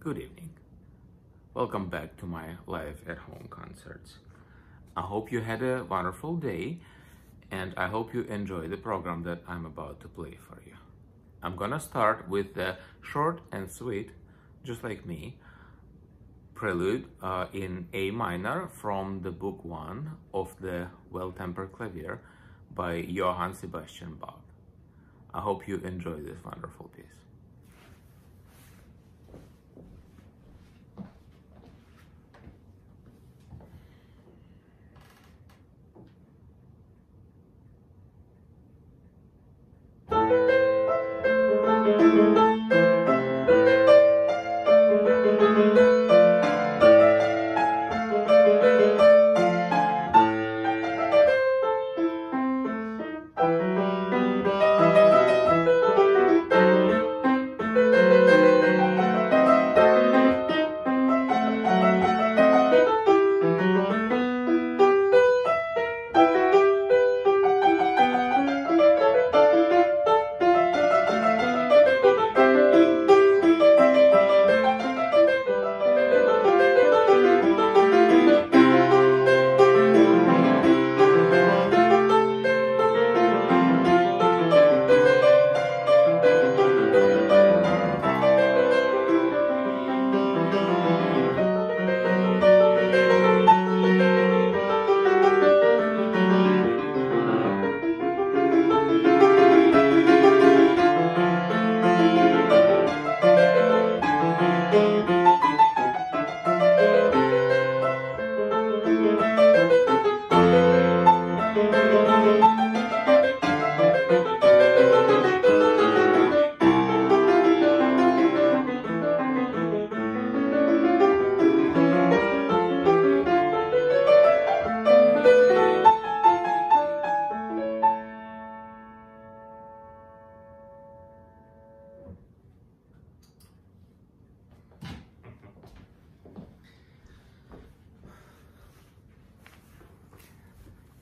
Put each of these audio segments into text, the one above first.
Good evening. Welcome back to my live at home concerts. I hope you had a wonderful day and I hope you enjoy the program that I'm about to play for you. I'm gonna start with the short and sweet, just like me, prelude uh, in A minor from the book one of the Well-Tempered Clavier by Johann Sebastian Bach. I hope you enjoy this wonderful piece.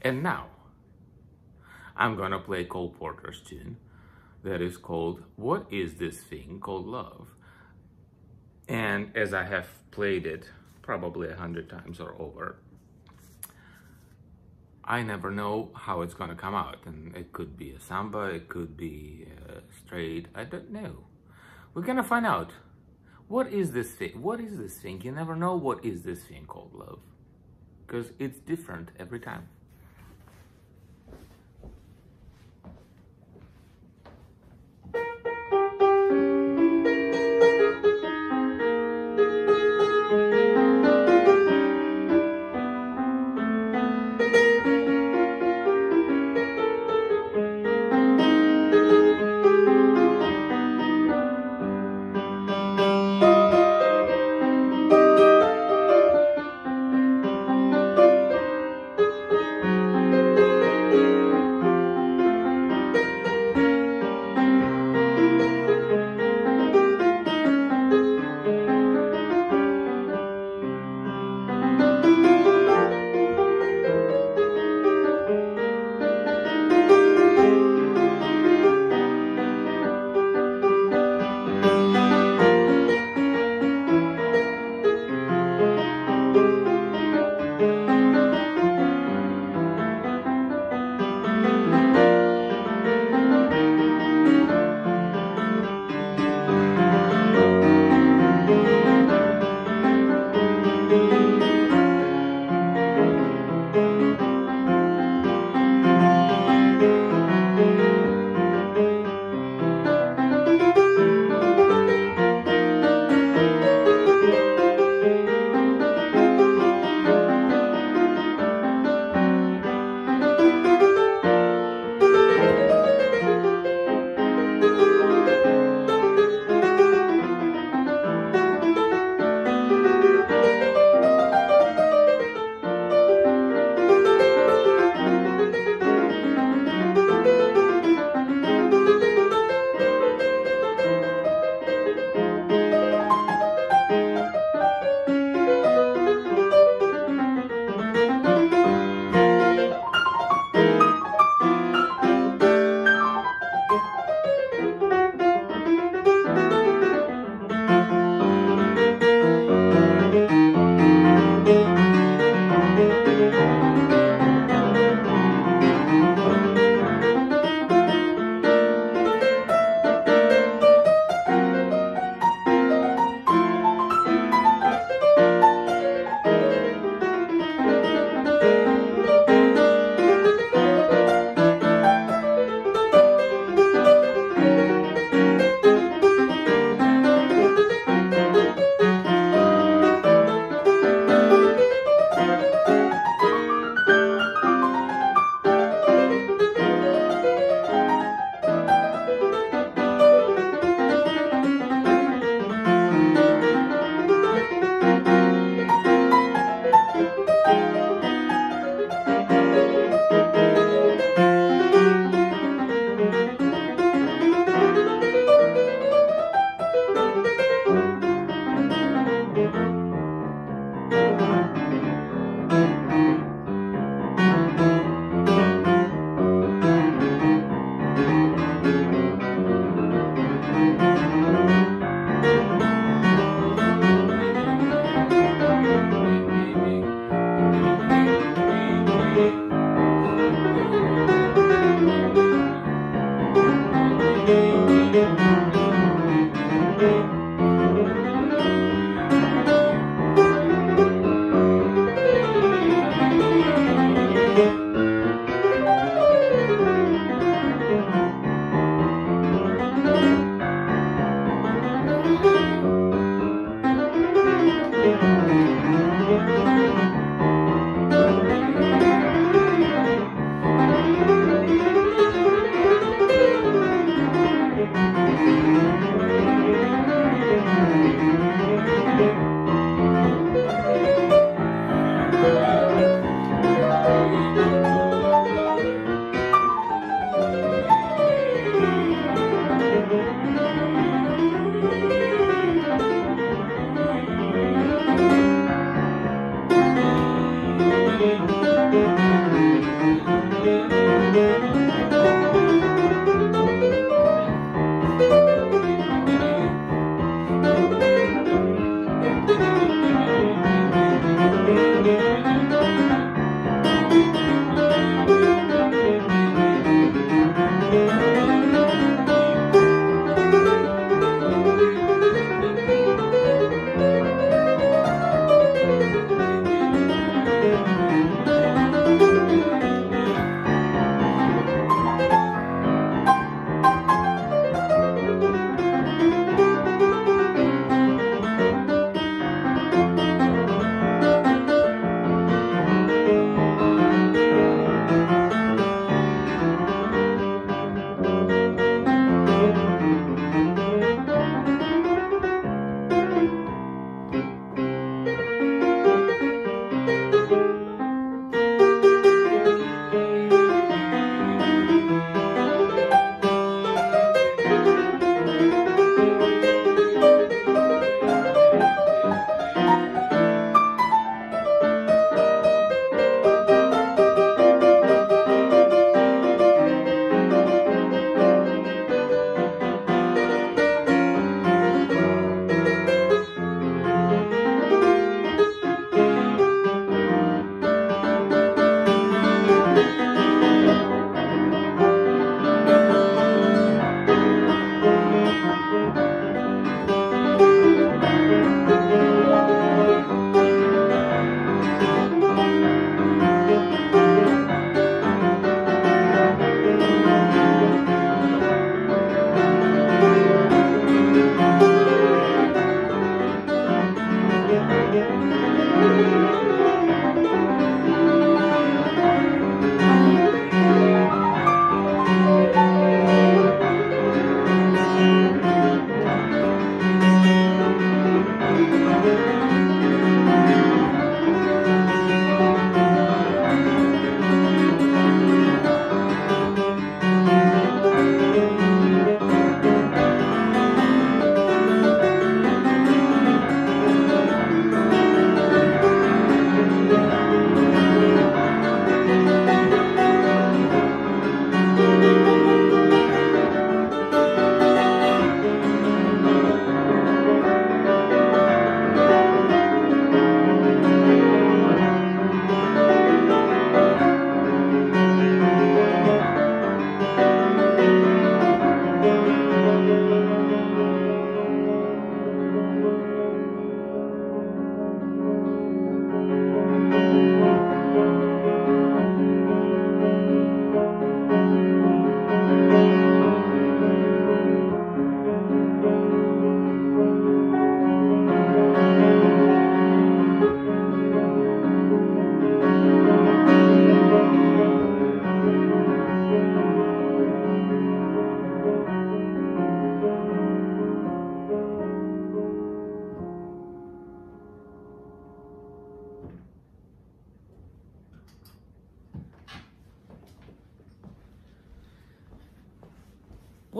And now, I'm gonna play Cole Porter's tune that is called What is This Thing Called Love? And as I have played it probably a hundred times or over, I never know how it's gonna come out. And it could be a samba, it could be uh, straight, I don't know. We're gonna find out. What is this thing? What is this thing? You never know what is this thing called love. Because it's different every time.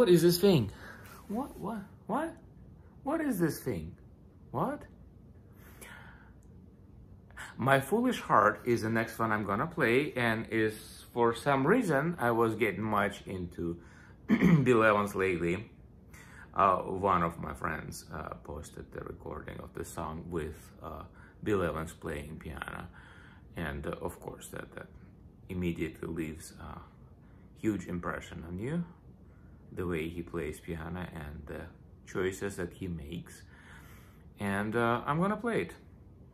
What is this thing? What, what, what? What is this thing? What? My Foolish Heart is the next one I'm gonna play and is for some reason I was getting much into Bill Evans lately. Uh, one of my friends uh, posted the recording of the song with uh, Bill Evans playing piano and uh, of course that, that immediately leaves a huge impression on you the way he plays piano and the choices that he makes and uh, I'm gonna play it.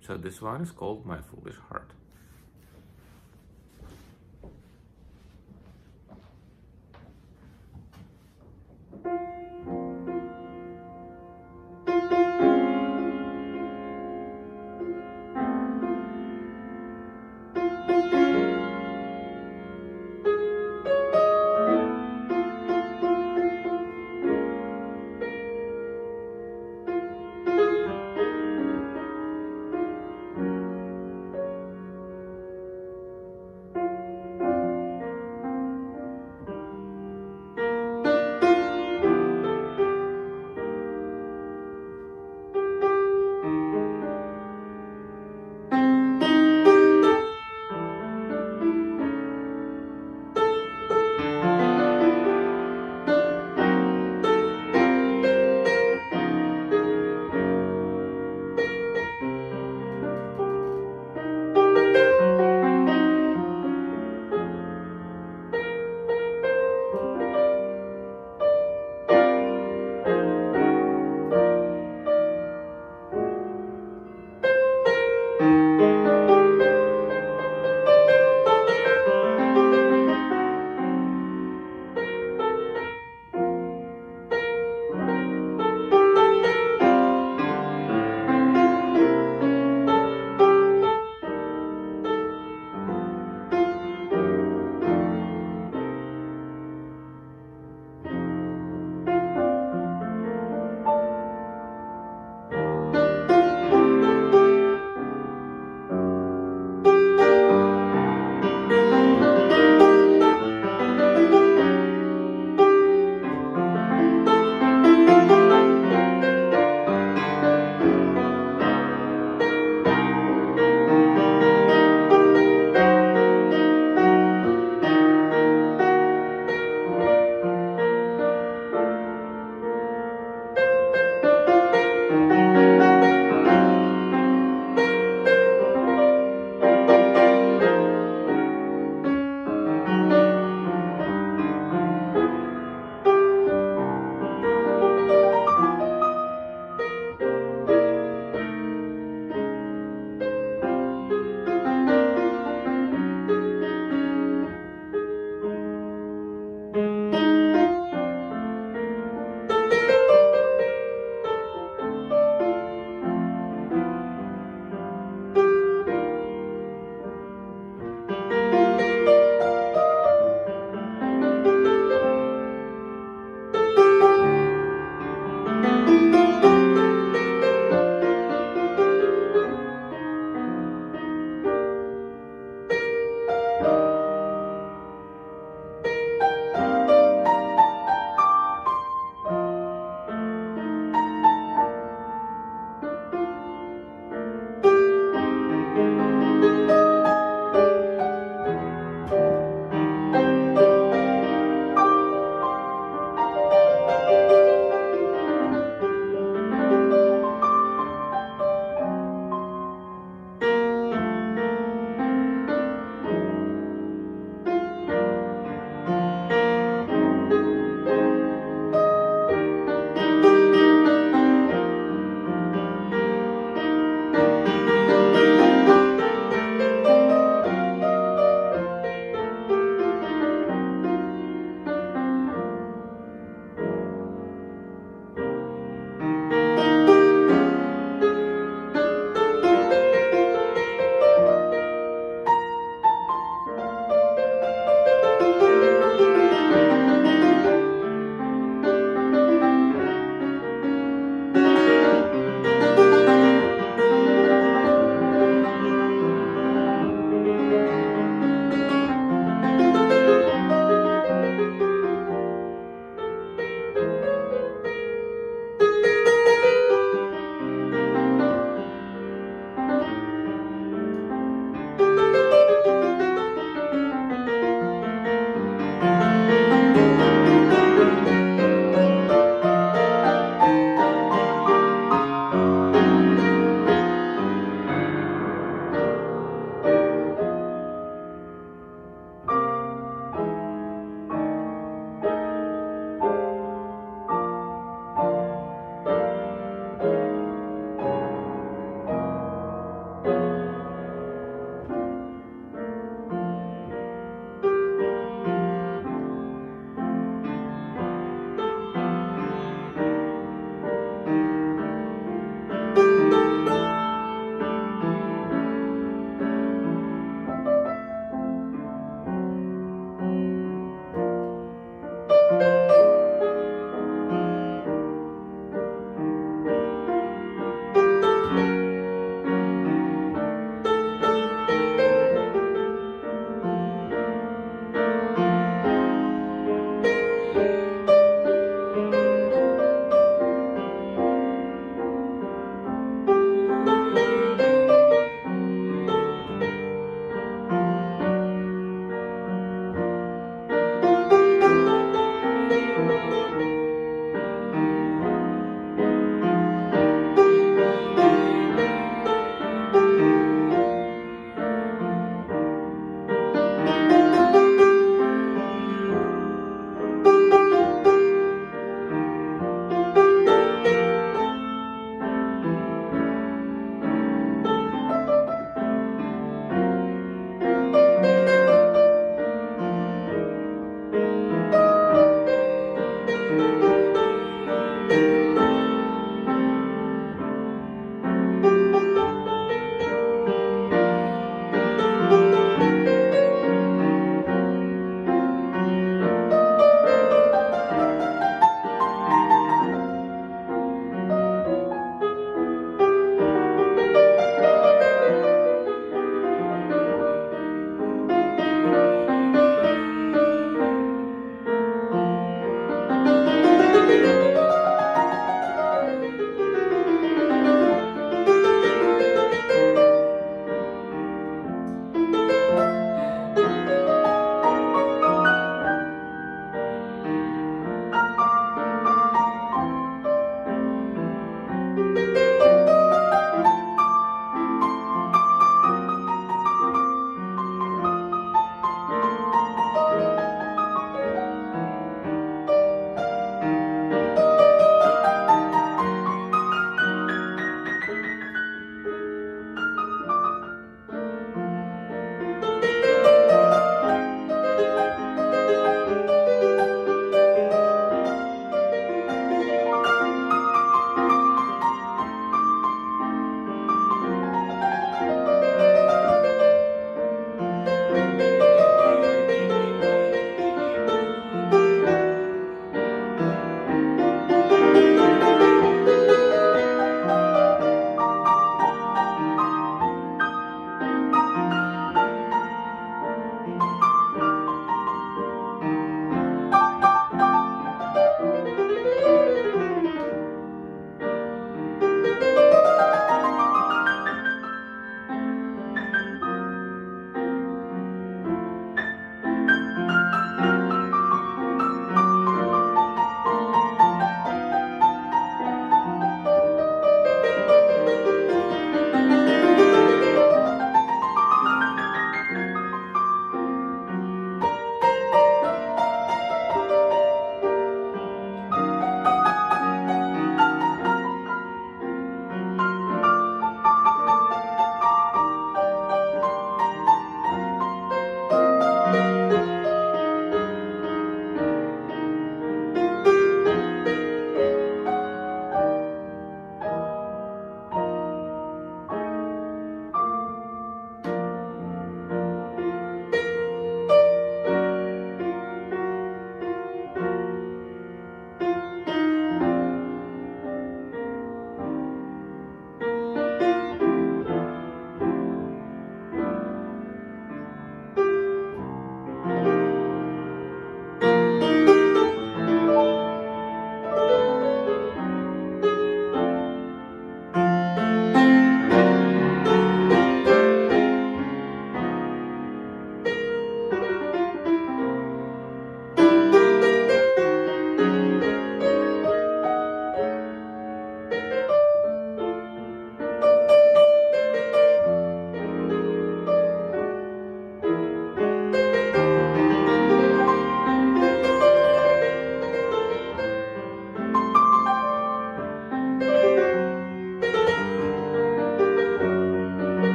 So this one is called My Foolish Heart.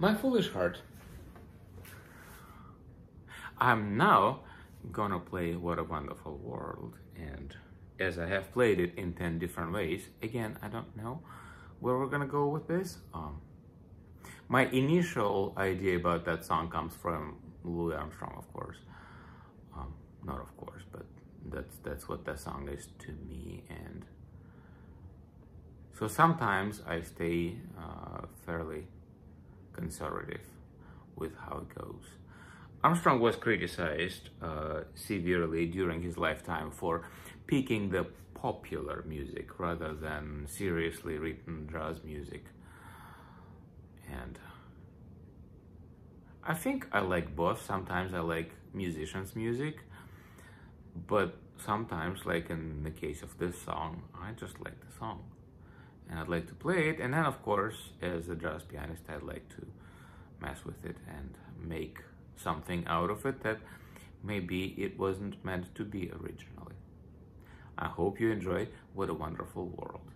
My Foolish Heart. I'm now gonna play What a Wonderful World, and as I have played it in 10 different ways, again, I don't know where we're gonna go with this. Um, my initial idea about that song comes from Louis Armstrong, of course. Um, not of course, but that's that's what that song is to me. And so sometimes I stay uh, fairly conservative with how it goes. Armstrong was criticized uh, severely during his lifetime for picking the popular music rather than seriously written jazz music. And I think I like both. Sometimes I like musicians' music, but sometimes, like in the case of this song, I just like the song. And I'd like to play it. And then, of course, as a jazz pianist, I'd like to mess with it and make something out of it that maybe it wasn't meant to be originally. I hope you enjoy What a Wonderful World.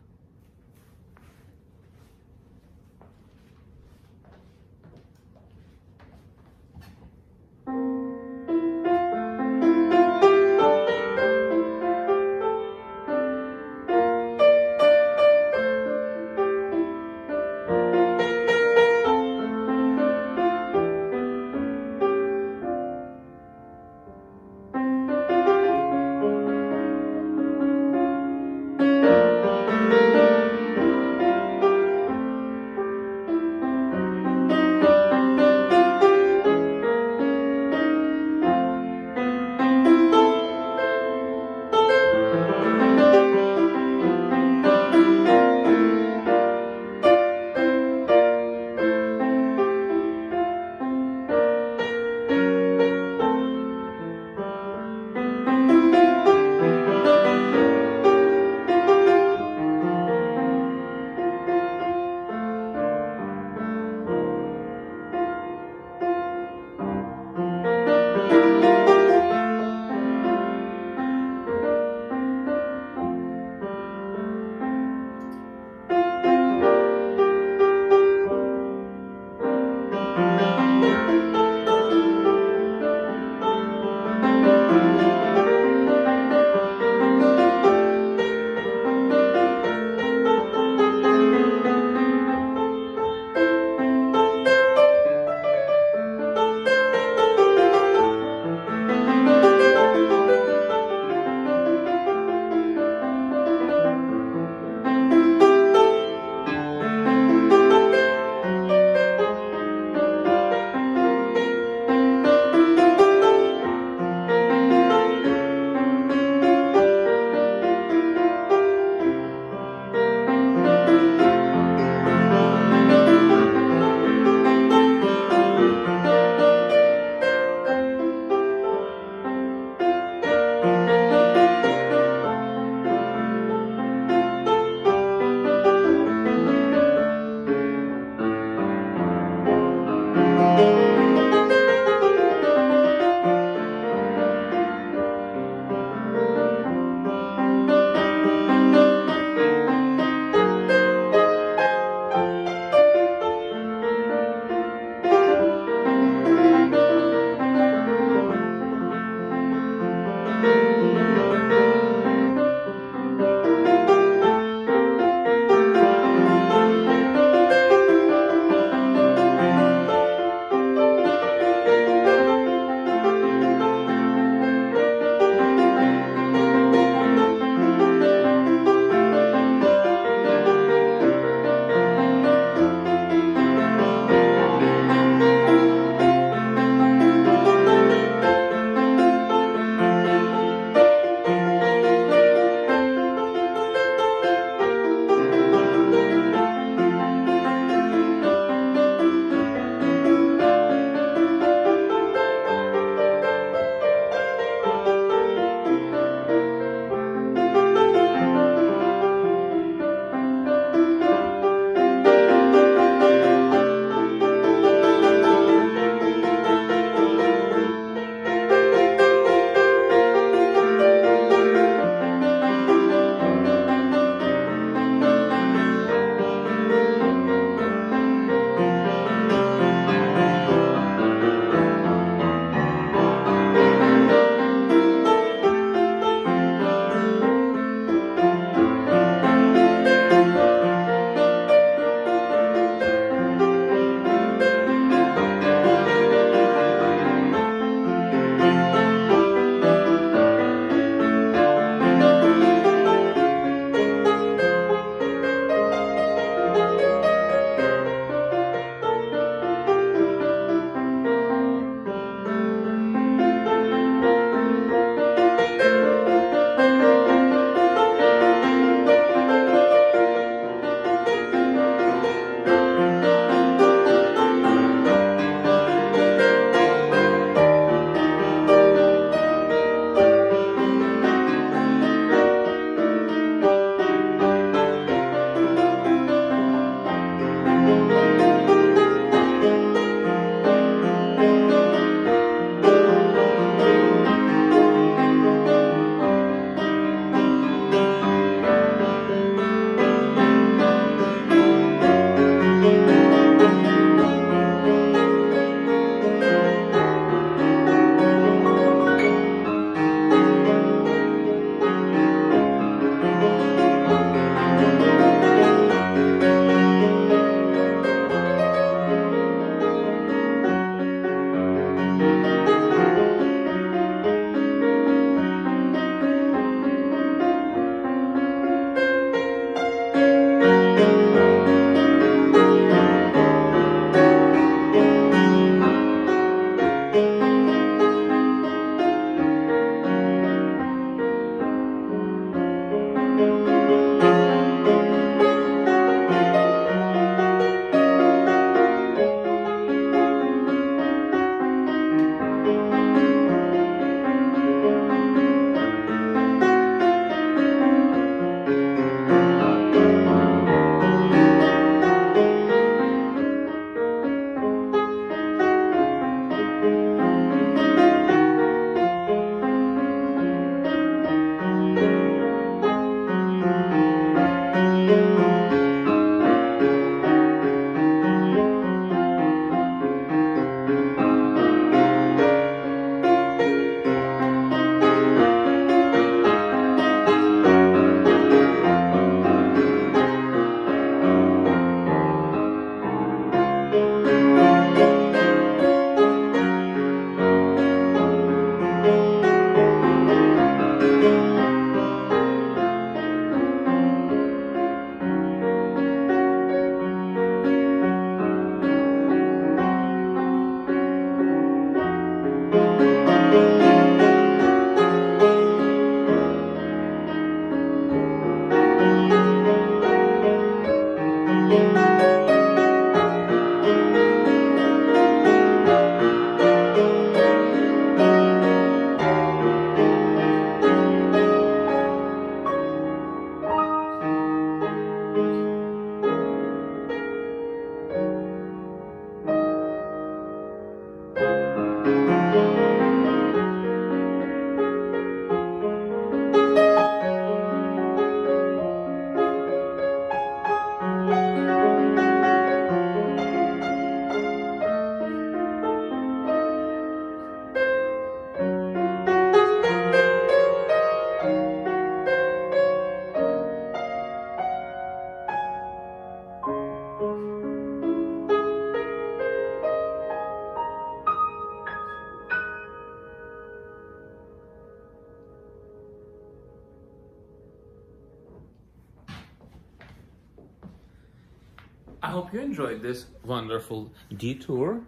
Enjoyed this wonderful detour.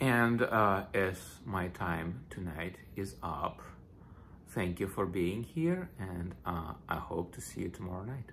And uh, as my time tonight is up, thank you for being here, and uh, I hope to see you tomorrow night.